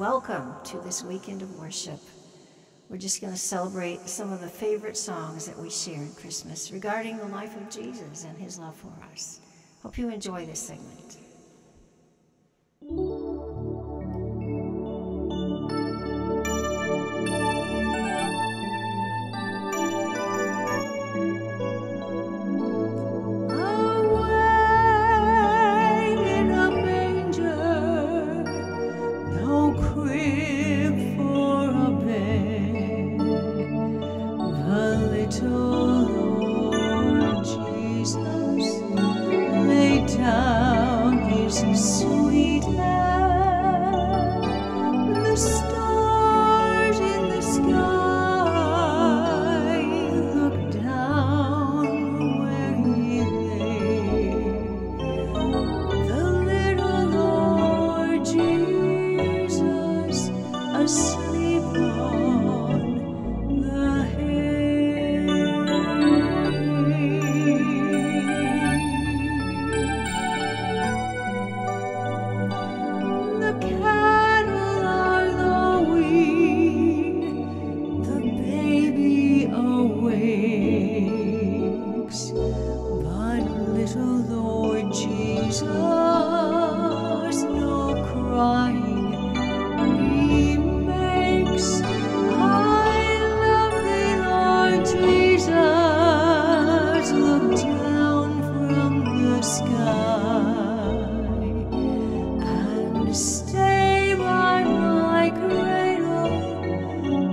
Welcome to this weekend of worship. We're just going to celebrate some of the favorite songs that we share in Christmas regarding the life of Jesus and his love for us. Hope you enjoy this segment.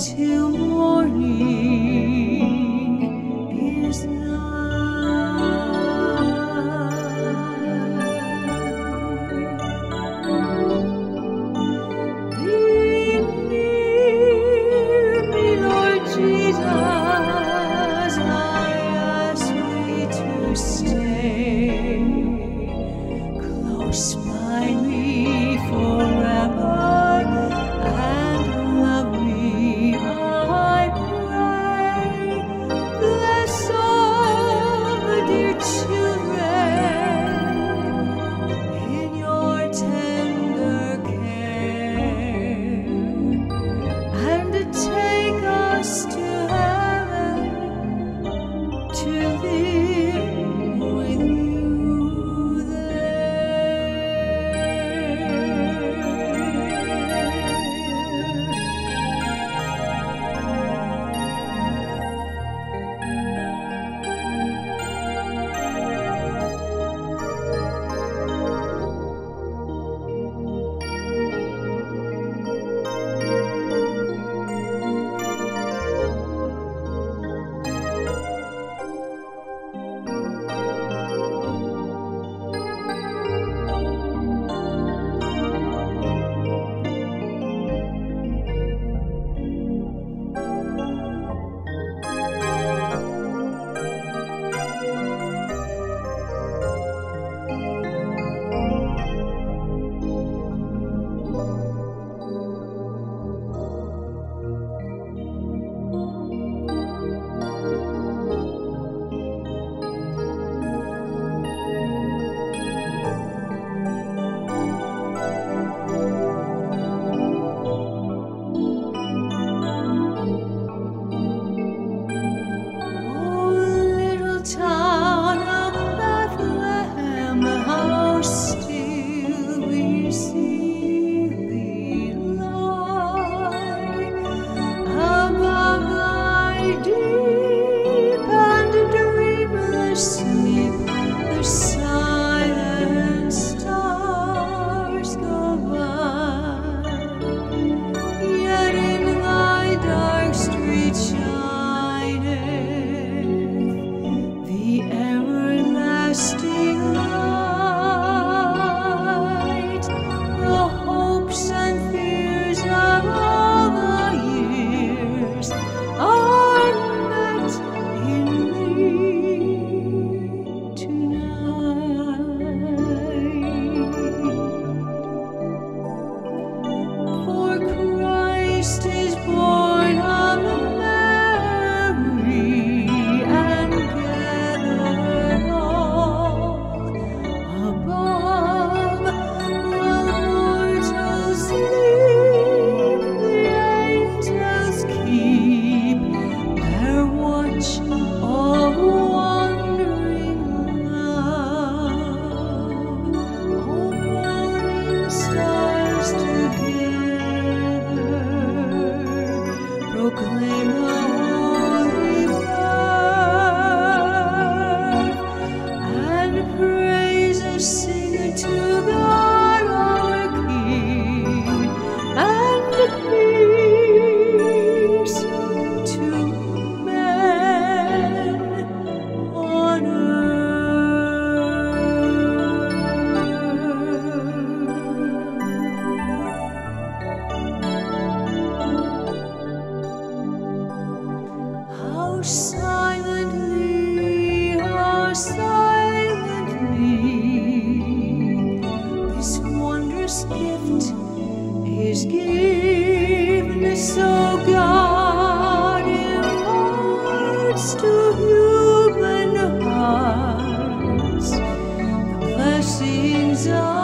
To worry. precious gift, is forgiveness, O God, imparts to human hearts the blessings of.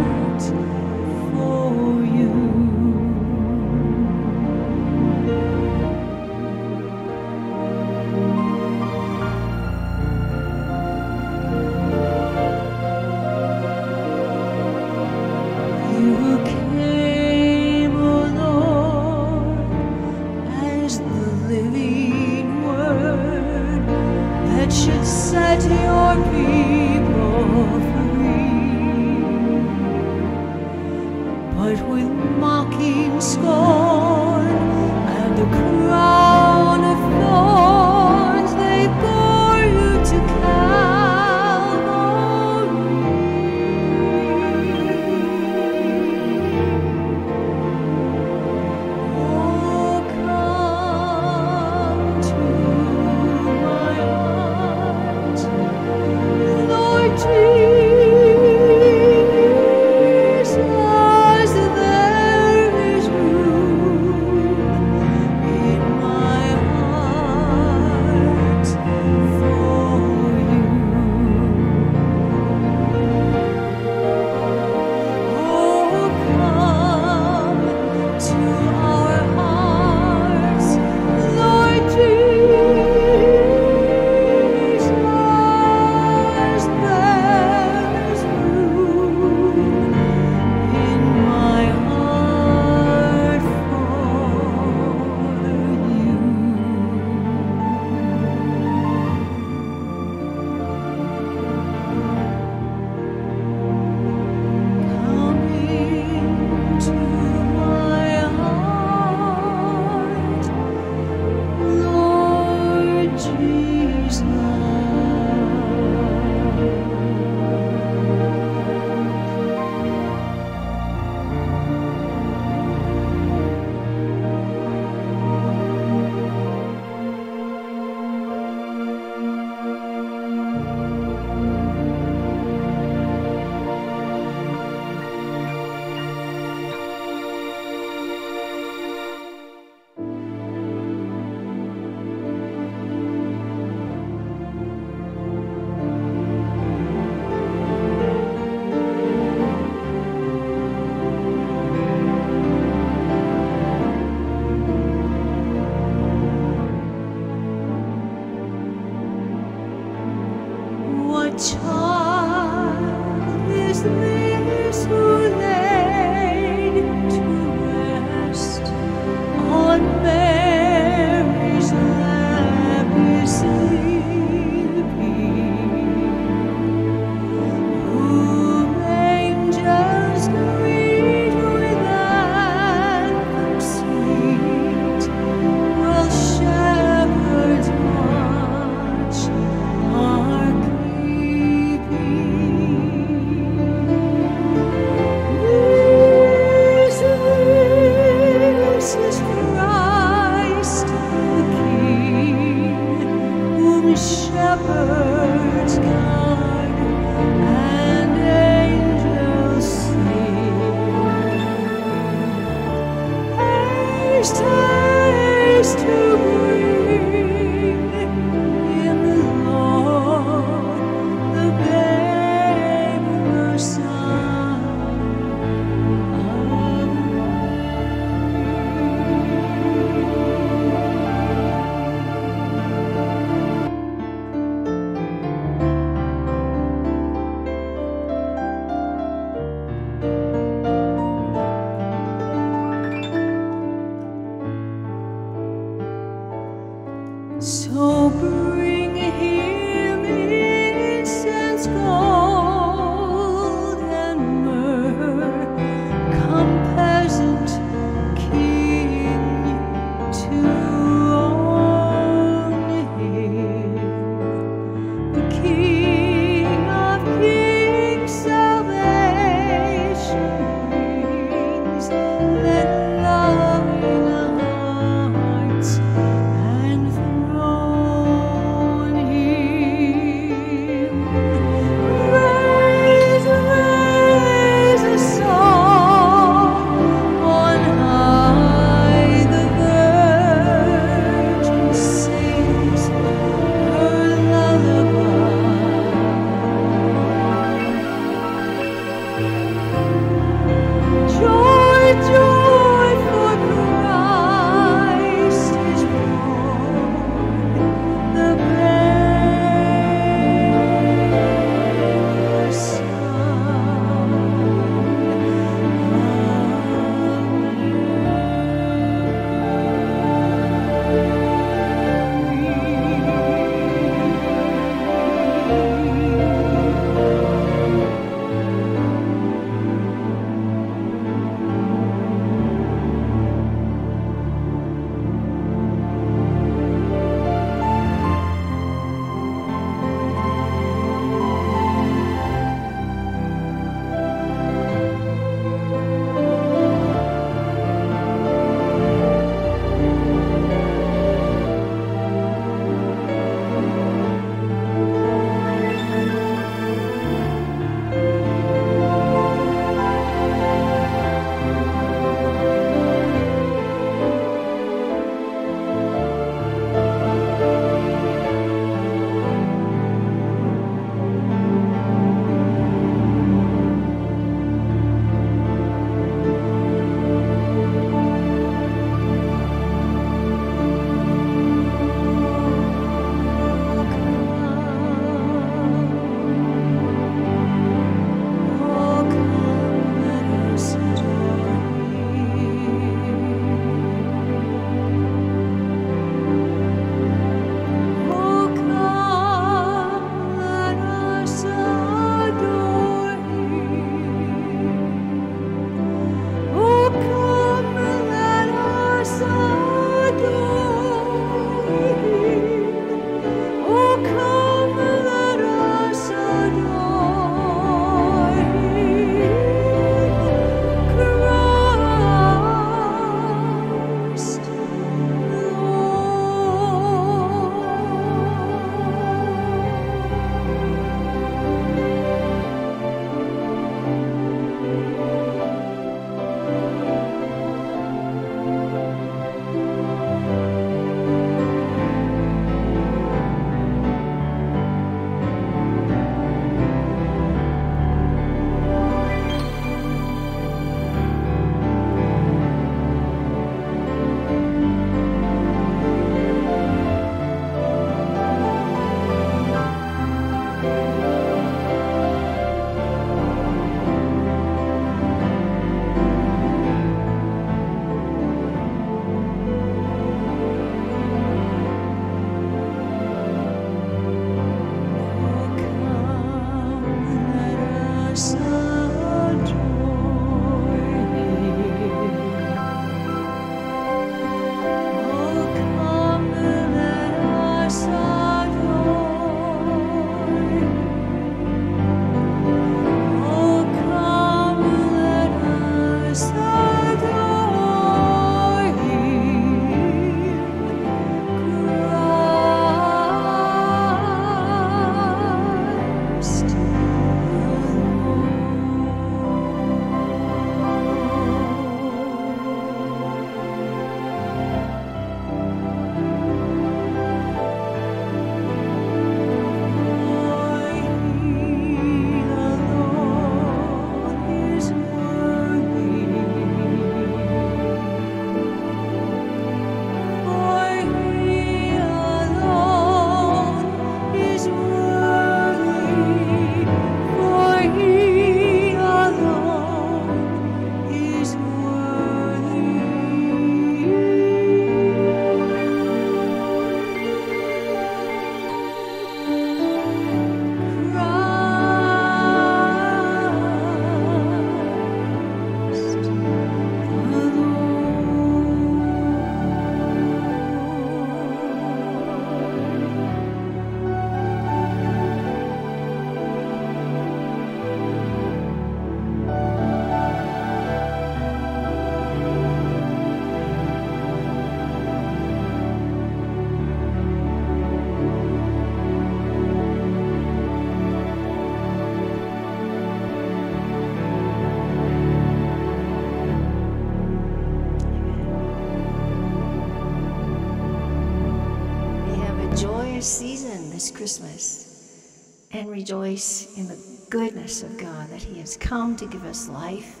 And rejoice in the goodness of God that He has come to give us life,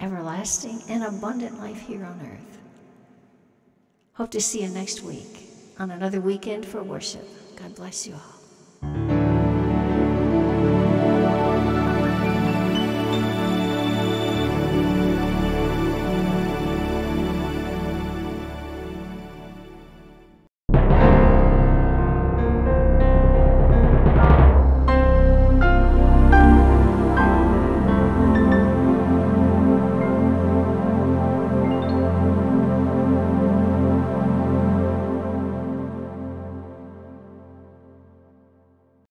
everlasting, and abundant life here on earth. Hope to see you next week on another weekend for worship. God bless you all.